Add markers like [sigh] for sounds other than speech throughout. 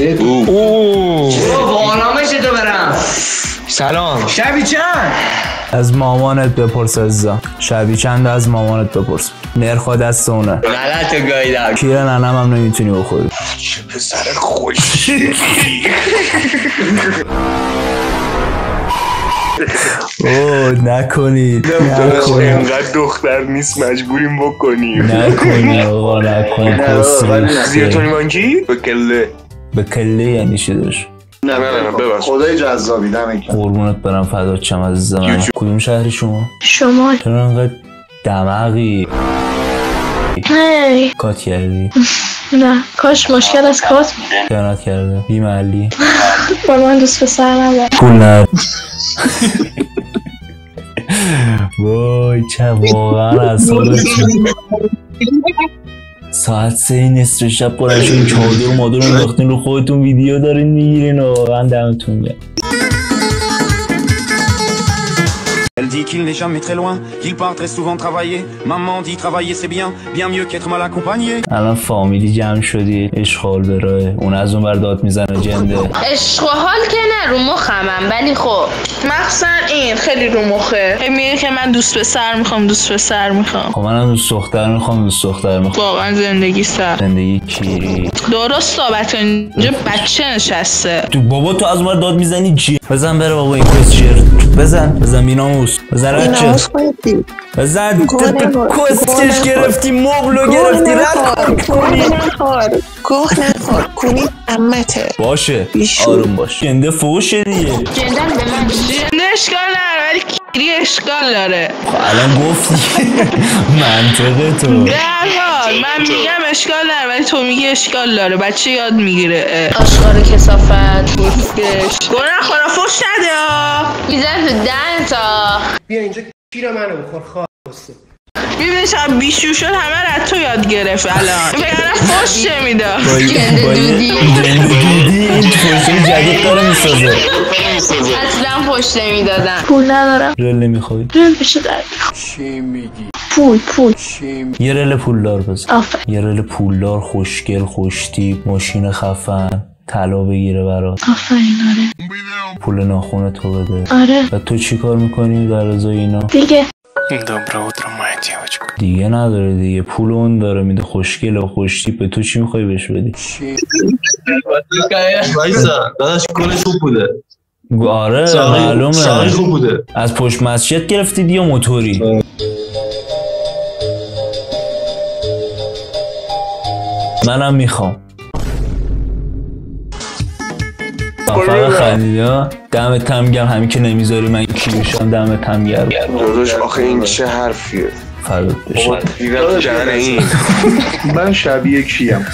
اوه. وانامش تو برم. سلام. شبی چند؟ از مامانت بپرس عزیزم. شبی چند از مامانت بپرس. نرخ دست اونه. غلط گایدم. کیر ننم هم نمی‌تونی بخوری. چه پسر خوش. اوه نکنید نکنید انقدر دختر نیست مجبوریم بکنیم. نکنید آقا نکنید زیر تونی مانکی؟ به کله. به کله یعنی چی داشت؟ نه نه نه ببخش خدای جذابی دمک قربونت برم فدات شم از من کدوم شهری شما؟ شما چرا انقدر دماغی؟ هی. کات کردی؟ نه کاش مشکل از کات خیانت کرده. بی محلی. با من دوست پسر ندارم پول نداری وای چه واقعا اصلا [laughs] ساعت سه نصف شب بلند شدین چادر و مادر رو انداختین رو خودتون ویدیو دارین می‌گیرین و واقعا دمتون گرم. Elle dit qu'il n'est jamais très loin, qu'il part très souvent travailler. Maman dit travailler c'est bien, bien mieux qu'être mal accompagné. الان فامیلی جمع شدی اشغال به راه اون از اون بر داد می‌زنه جنده. حال که نه رو مخمم. ولی خب. مخصوصا این خیلی رو مخه. میگه که من دوست پسر می‌خوام دوست پسر می‌خوام. خب منم دوست دختر می‌خوام دوست دختر می‌خوام. واقعا زندگی سر زندگی کیری درست بچه اینجا بچه نشسته. تو بابا تو از اون بر داد می‌زنی چی؟ بزن بره بابا این کسچر بزن. بزن بیناموس بزن رچه بزن. کسچش گرفتی مبلو گرفتی. رد کنی. گوه نخور. کنی امته. باشه. آروم باش. گنده فوشه دیگه. جندن به من جنده اشکال نداره ولی کیری اشکال داره. خب الان گفتی. [laughs] منطقه تو. من میگم اشکال نداره ولی تو میگی اشکال داره. بچه یاد می‌گیره آشغال کسافت گفتش گوه نخورا فش نده ها میزن تو دهن تا. بیا اینجا کیر منو بخور؟ خواه می‌بینی چقدر بیشو شد همه رو از تو یاد گرفت الان. بگرم فش گنده با این- دودی. گنده دودی این فوشه جدید داره [laughs] می‌سازه. اصلا پشت نمی‌دادم پول ندارم. رل نمی‌خوای رل بشه در پول پول. یه رل پولدار بزن. آفر. یه رل پولدار خوشگل خوشتیپ ماشین خفن طلا بگیره برات. آفرین آره. پول ناخون تو بده. آره. و تو چی کار می‌کنی در ازای اینا؟ دیگه. دیگه نداره دیگه. پول اون داره میده. خوشگل و خوشتیپ. به تو چی می‌خوای بهش بدی؟ وایسا. داداش کلش خوب بوده. آره معلومه. خوب بوده. از پشت مسجد گرفتید یا موتوری. منم می‌خوام. فقط خندیدا دمت هم گم همین که نمی‌ذاری من کیوشم دمت هم گرم. داداش آخه این چه حرفیه؟ فدات بشه. دیدم جهن این. من شبیه کیم.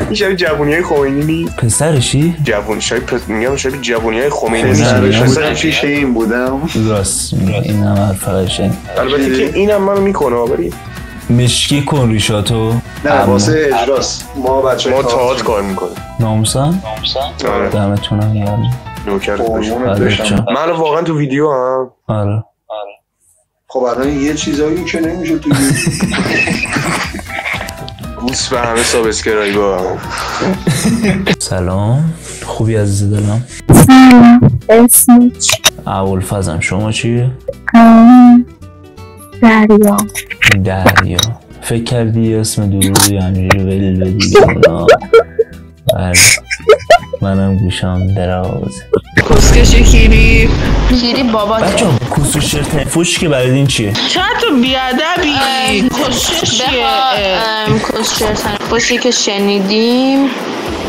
این شبیه جوونی های خمینی نی پسرشی؟ جوون شبیه پس میگم شبیه جوونی های خمینی نه، نیست نه. پسر پیش این بودم. راست این هم حرف البته که اینم منو می‌کنه ولی مشکی کن ریشاتو. نه واسه اجراست. ما بچه ما تئاتر کار می‌کنیم. ناموسن؟ آره. دمتونم گرم. نوکر بشم. شم. من واقعا تو ویدیو هم. آره. خب الان یه چیزایی که نمیشه تو بوس به همه subscribe ها سلام. خوبی عزیز دلم؟ اسم اول فزم شما چیه؟ دریا. دریا. فکر کردی اسم درودی همینجوری ول بدی؟ نه. بله. منم گوشم درازه. کسکش کیری. کیری بابا. بچه کوسو شرط فوش که برای این چیه؟ چرا تو بیادبی؟ کسکش چیه؟ اه. کسچرتن باشی که شنیدیم.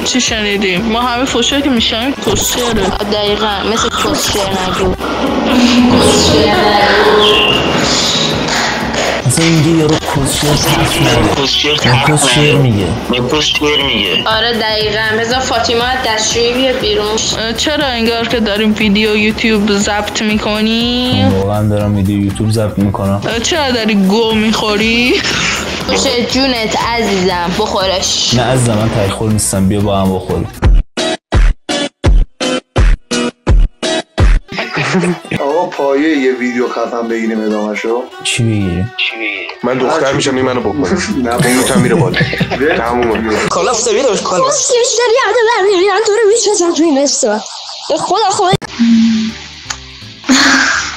چی شنیدیم؟ ما همه فوشه که میشنیم کسچره دقیقا مثل کسچر نگو مثلا اینگه یارو شرط حرف نده کوس شعر میگه. آره دقیقا. بذار فاطیما دستشویی بیاد بیرون. چرا انگار که داریم ویدیو یوتیوب ضبط می‌کنیم؟ واقعا دارم ویدیو یوتیوب ضبط می‌کنم. چرا داری گو می‌خوری؟ باشه جونت عزیزم بخورش. نه از من تایخور نیستم. بیا با هم بخوریم. آقا پایه یه ویدیو خفن بگیریم ادامه شو چی بگیریم؟ من دختر میشم این منو بکن. نه این میره بالا. تمومه Kolla efter videos, kolla. بزن توی این استوار به خدا خدا.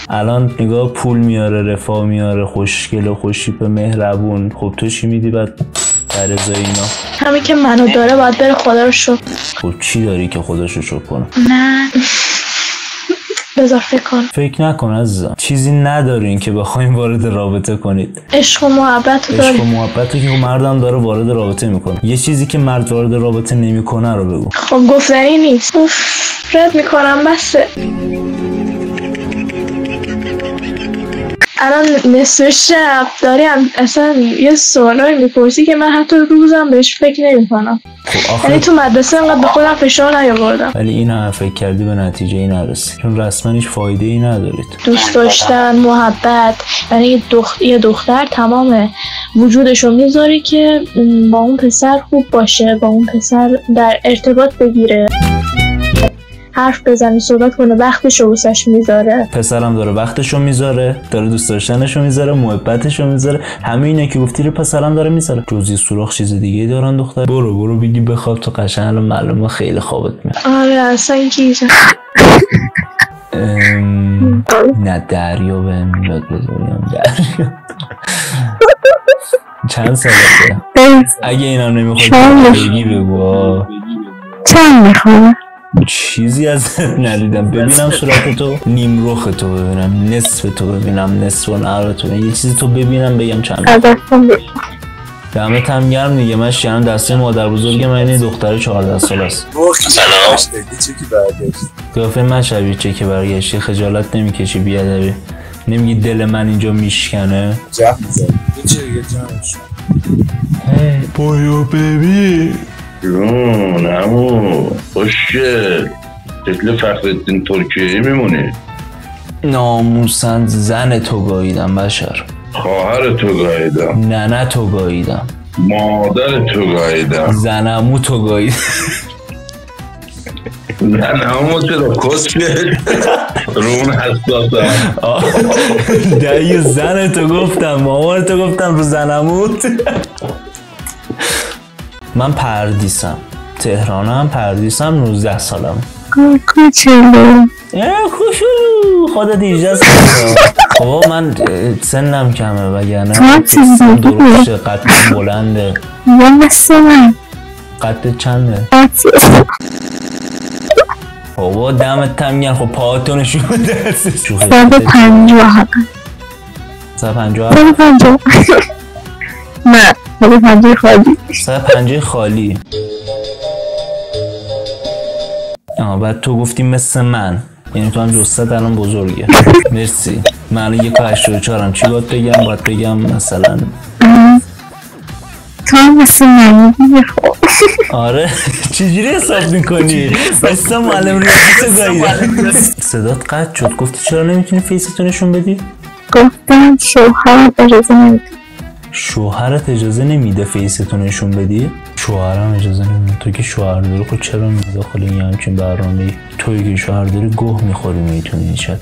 الان نگاه پول میاره رفاه میاره خوشگل و خوشیپ مهربون. خب تو چی میدی بعد در ازای اینا؟ همین که منو داره باید بره خدا رو شکر. خب چی داری که خودشو شکر کنه؟ نه. بذار فکر کنم فکر نکن عزیزم. چیزی ندارین که بخوایم وارد رابطه کنید. عشق و محبت رو عشق و محبت رو که مردم داره وارد رابطه می‌کنه. یه چیزی که مرد وارد رابطه نمی‌کنه رو بگو. خب گفتنی نیست. اوف رد می‌کنم بسه الان نصف شب داری هم اصلا یه سوالایی می‌پرسی که من حتی روزم بهش فکر نمی‌کنم. خب یعنی تو مدرسه انقدر به خودم فشار نیاوردم. ولی این هم فکر کردی به نتیجه ای نرسی. چون رسما هیچ فایده ای ندارید. دوست داشتن محبت. یعنی یه, دخ... یه دختر تمام وجودشو می‌ذاره که م، با اون پسر خوب باشه با اون پسر در ارتباط بگیره. حرف بزنه صحبت کنه وقتشو واسش می‌ذاره. پسرم داره وقتشو می‌ذاره داره دوست داشتنشو می‌ذاره محبتشو می‌ذاره همه اینا که گفتی رو پسرم داره می‌ذاره. جزی سوراخ چیز دیگه دارن دختر. برو برو بگی بخواب تو قشنگ الان معلومه خیلی خوابت میاد. آره اصلا ام، [laughs] نه دریا به میاد بذاریم دریا. چند سالته؟ اگه اینا نمی‌خوای؟ بگی بگو. چند می‌خوام چیزی از [laughs] ندیدم. ببینم صورت تو نیم رخ تو ببینم نصف تو ببینم نصف و نهار تو یه چیزی تو ببینم بگم چند دمت هم گرم دیگه. من شیرم دسته مادر بزرگ من این دختر 14 سال است. قیافه من شبیه چه که برگشتی؟ خجالت نمی‌کشی بیادبی. نمیگی دل من اینجا میشکنه؟ جف می‌زنی. بایو ببی جون خوشگل شکل فخرالدین ترکیه میمونی. ناموسن زن تو گاییدم بشر. خواهر تو گاییدم. نه نه تو گاییدم. مادر تو گاییدم. زنمو تو گاییدم همو چرا کسکل رون حساسم. یه زن تو گفتم مامان تو گفتم رو زنموت. من پردیسم. تهرانم پردیسم 19 سالم. کوچولو. اه کوشولو خودت 18 سالم خب من سنم کمه وگرنه. دیگه. درسته قدم بلنده. یا مثل من. قد چنده؟ بابا دمت تم گرم خب پاهاتو نشون بده شوخی صد پنجاه. صد پنجاه؟ صد پنجاه. نه صد پنجاه خالی. صد پنجاه خالی. بعد تو گفتی مثل من. یعنی تو هم جستت الان بزرگه. [laughs] مرسی. من الان یک و چهارم. چی باید بگم؟ باید بگم مثلا تو مثل من دیگه خب. [laughs] آره. چجوری حساب می‌کنی؟ مثل معلم ریاضی تو گاییدم صدات قطع شد. گفتی چرا نمی‌تونی فیستو نشون بدی؟ گفتم شوهرم اجازه نمیده شوهرت اجازه نمیده فیستو نشون بدی؟ شوهرم اجازه نمیده. تو که شوهر داری خب چرا میده داخل این همچین برنامه توی که شوهر داری گوه می‌خوری می‌تونی شد